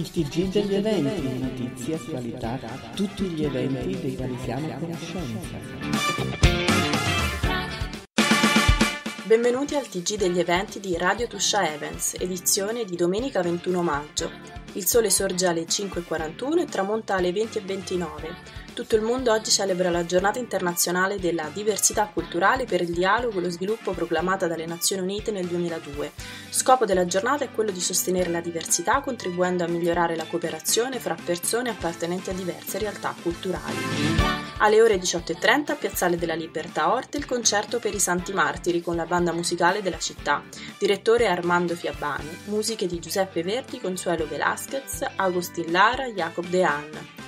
Il TG degli eventi, notizie, attualità, tutti gli eventi dei quali siamo a conoscenza. Benvenuti al TG degli eventi di Radio Tuscia Evans, edizione di domenica 21 maggio. Il sole sorge alle 5.41 e tramonta alle 20.29. Tutto il mondo oggi celebra la giornata internazionale della diversità culturale per il dialogo e lo sviluppo proclamata dalle Nazioni Unite nel 2002. Scopo della giornata è quello di sostenere la diversità contribuendo a migliorare la cooperazione fra persone appartenenti a diverse realtà culturali. Alle ore 18.30 a Piazzale della Libertà Orte il concerto per i Santi Martiri con la banda musicale della città. Direttore Armando Fiabbani, musiche di Giuseppe Verdi, Consuelo Velasquez, Agostin Lara, Jacob De Anna.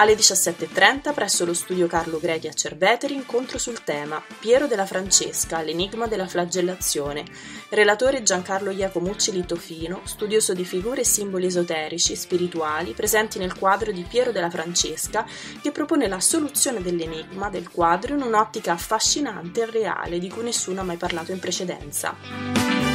Alle 17.30 presso lo studio Carlo Greghi a Cerveteri incontro sul tema Piero della Francesca, l'enigma della flagellazione. Relatore Giancarlo Iacomucci Litofino, studioso di figure e simboli esoterici, spirituali, presenti nel quadro di Piero della Francesca, che propone la soluzione dell'enigma del quadro in un'ottica affascinante e reale di cui nessuno ha mai parlato in precedenza.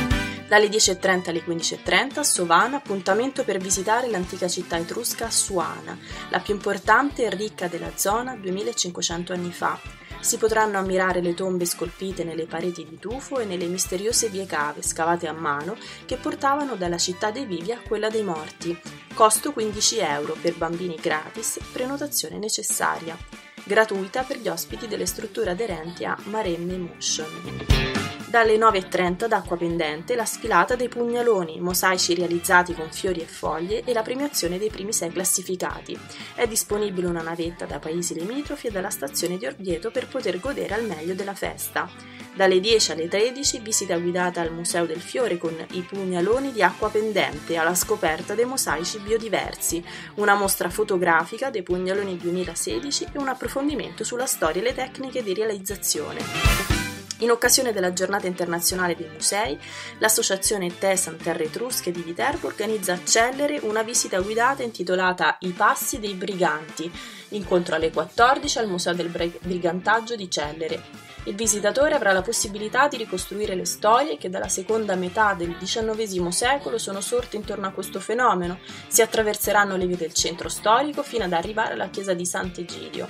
Dalle 10.30 alle 15.30 a Sovana appuntamento per visitare l'antica città etrusca Suana, la più importante e ricca della zona 2500 anni fa. Si potranno ammirare le tombe scolpite nelle pareti di tufo e nelle misteriose vie cave scavate a mano che portavano dalla città dei vivi a quella dei morti. Costo 15 euro per bambini gratis, prenotazione necessaria. Gratuita per gli ospiti delle strutture aderenti a Maremme Motion. Dalle 9.30 d'acqua pendente la sfilata dei pugnaloni, mosaici realizzati con fiori e foglie e la premiazione dei primi sei classificati. È disponibile una navetta da paesi limitrofi e dalla stazione di Orvieto per poter godere al meglio della festa. Dalle 10 alle 13 visita guidata al Museo del Fiore con i pugnaloni di acqua pendente alla scoperta dei mosaici biodiversi, una mostra fotografica dei pugnaloni 2016 e un approfondimento sulla storia e le tecniche di realizzazione. In occasione della Giornata internazionale dei musei, l'associazione Tesan Terre Etrusche di Viterbo organizza a Cellere una visita guidata intitolata I passi dei briganti, incontro alle 14 al Museo del Brigantaggio di Cellere. Il visitatore avrà la possibilità di ricostruire le storie che dalla seconda metà del XIX secolo sono sorte intorno a questo fenomeno. Si attraverseranno le vie del centro storico fino ad arrivare alla chiesa di Sant'Egidio.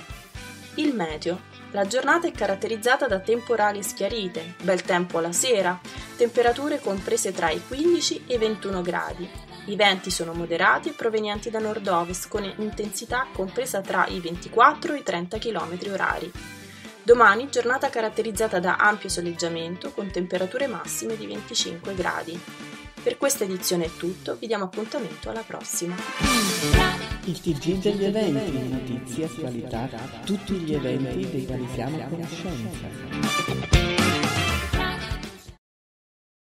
Il meteo. La giornata è caratterizzata da temporali schiarite, bel tempo alla sera, temperature comprese tra i 15 e i 21 gradi. I venti sono moderati e provenienti da nord-ovest con intensità compresa tra i 24 e i 30 km orari. Domani giornata caratterizzata da ampio soleggiamento con temperature massime di 25 gradi. Per questa edizione è tutto, vi diamo appuntamento alla prossima. Il TG degli eventi, notizie, attualità, tutti gli eventi dei quali siamo a conoscenza.